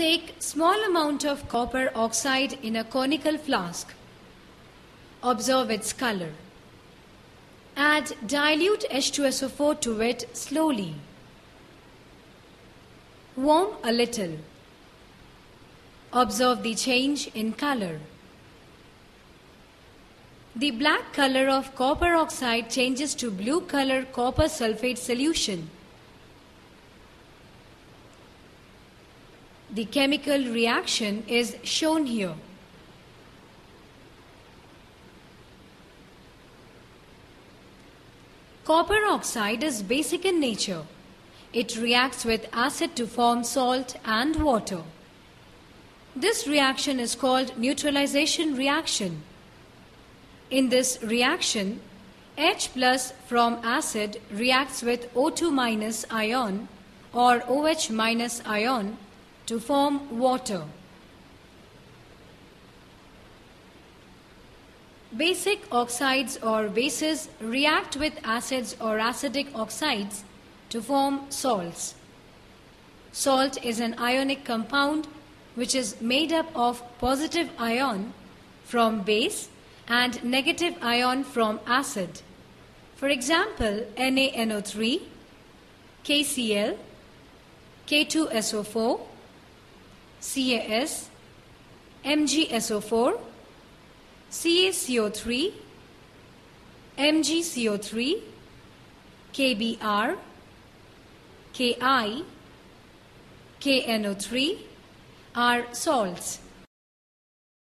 Take small amount of copper oxide in a conical flask. Observe its color. Add dilute H2SO4 to it slowly. Warm a little. Observe the change in color. The black color of copper oxide changes to blue color copper sulfate solution. The chemical reaction is shown here. Copper oxide is basic in nature. It reacts with acid to form salt and water. This reaction is called neutralization reaction. In this reaction, H plus from acid reacts with O2 minus ion or OH minus ion to form water. Basic oxides or bases react with acids or acidic oxides to form salts. Salt is an ionic compound which is made up of positive ion from base and negative ion from acid. For example, NaNO3, KCl, K2SO4, CaS, MgSO4, CaCO3, MgCO3, KBr, KI, KNO3 are salts.